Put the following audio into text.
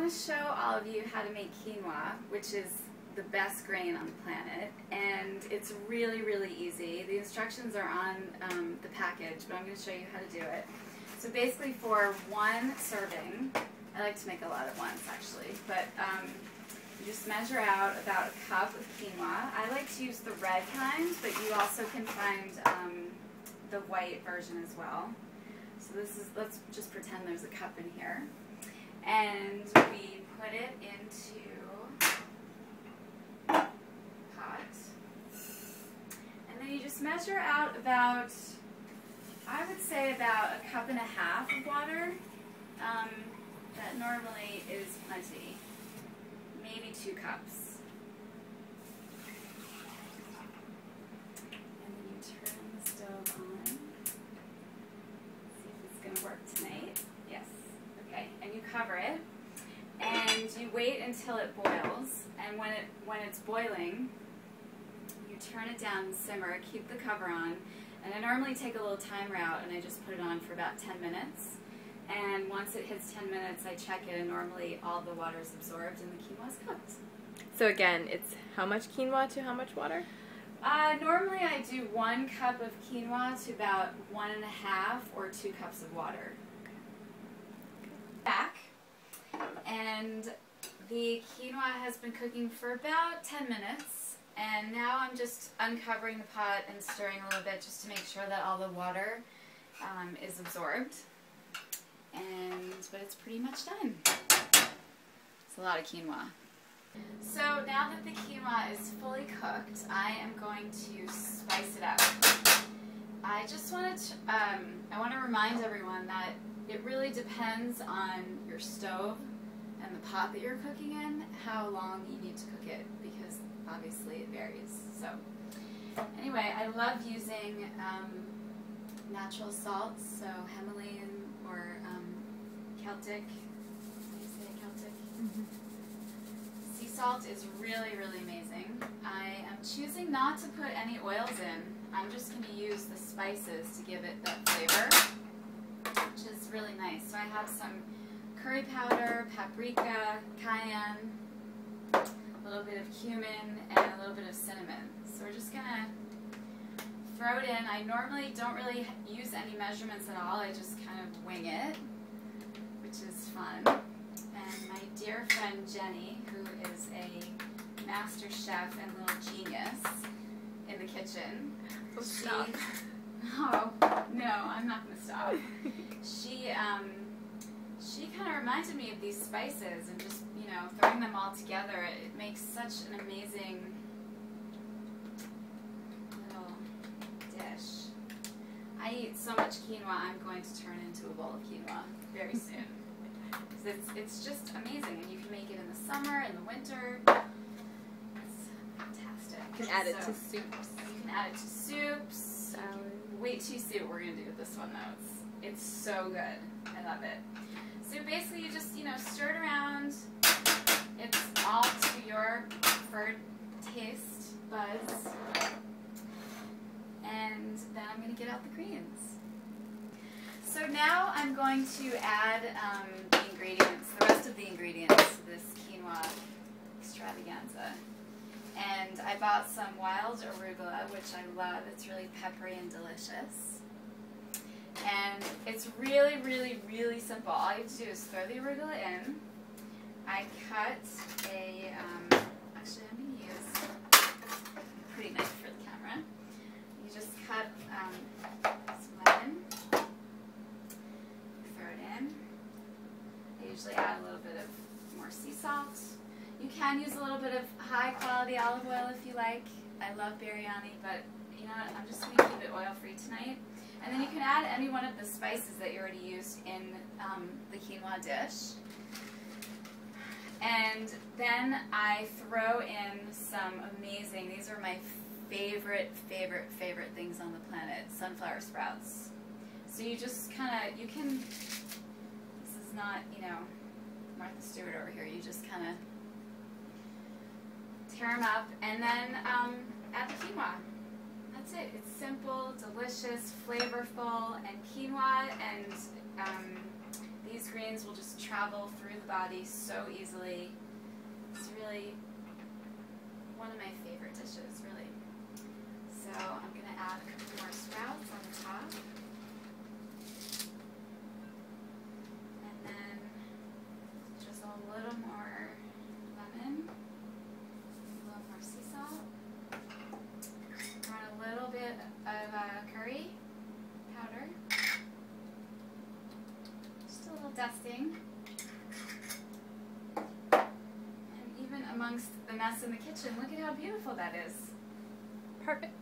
want to show all of you how to make quinoa, which is the best grain on the planet, and it's really, really easy. The instructions are on um, the package, but I'm going to show you how to do it. So basically for one serving, I like to make a lot at once actually, but um, just measure out about a cup of quinoa. I like to use the red kind, but you also can find um, the white version as well. So this is, let's just pretend there's a cup in here. And we put it into pot. And then you just measure out about, I would say about a cup and a half of water. Um, that normally is plenty. Maybe two cups. And then you turn the stove on. See if it's going to work tonight. Yes. Okay. And you cover it. And you wait until it boils. And when it when it's boiling, you turn it down and simmer. Keep the cover on. And I normally take a little timer out and I just put it on for about 10 minutes. And once it hits 10 minutes, I check it, and normally all the water is absorbed and the quinoa is cooked. So again, it's how much quinoa to how much water? Uh, normally I do one cup of quinoa to about one and a half or two cups of water. And the quinoa has been cooking for about 10 minutes, and now I'm just uncovering the pot and stirring a little bit just to make sure that all the water um, is absorbed and but it's pretty much done. It's a lot of quinoa. So now that the quinoa is fully cooked, I am going to spice it up. I just wanted to, um, I want to remind everyone that it really depends on your stove and the pot that you're cooking in, how long you need to cook it, because obviously it varies. So anyway, I love using um, natural salts, so Himalayan or um, Celtic. How do you say Celtic? Mm-hmm. Sea salt is really, really amazing. I am choosing not to put any oils in. I'm just going to use the spices to give it that flavor, which is really nice. So I have some curry powder, paprika, cayenne, a little bit of cumin, and a little bit of cinnamon. So we're just going to throw it in. I normally don't really use any measurements at all. I just kind of wing it, which is fun. And my dear friend Jenny, who is a master chef and little genius in the kitchen. Oh, she, stop. Oh, no, I'm not going to stop. she, um, she kind of reminded me of these spices and just, you know, throwing them all together. It makes such an amazing little dish. I eat so much quinoa, I'm going to turn into a bowl of quinoa very soon. it's, it's just amazing, and you can make it in the summer, in the winter. It's fantastic. You can add it to soups. you can add it to soups. Salad. Wait till you see what we're gonna do with this one though. It's it's so good. I love it. So basically, you just you know stir it around. It's all to your preferred taste buds. And then I'm gonna get out the greens. So now I'm going to add um, the ingredients, the rest of the ingredients to this quinoa extravaganza. And I bought some wild arugula, which I love. It's really peppery and delicious. And it's really, really, really simple. All you have to do is throw the arugula in. I cut a, um, actually I'm going to use a pretty knife for the camera. You just cut um, some lemon, throw it in. I usually add a little bit of more sea salt. You can use a little bit of high quality olive oil if you like. I love Bariani, but you know what? I'm just going to keep it oil free tonight. And then you can add any one of the spices that you already used in um, the quinoa dish. And then I throw in some amazing, these are my favorite, favorite, favorite things on the planet, sunflower sprouts. So you just kind of, you can, this is not, you know, Martha Stewart over here, you just kind of tear them up, and then um, add the quinoa. That's it. It's simple, delicious, flavorful, and quinoa and um, these greens will just travel through the body so easily. It's really one of my favorite dishes, really. So I'm going to add a couple more sprouts on the top. And then just a little more lemon, a little more sea salt. Add a little bit of uh, curry powder. Just a little dusting. And even amongst the mess in the kitchen, look at how beautiful that is. Perfect.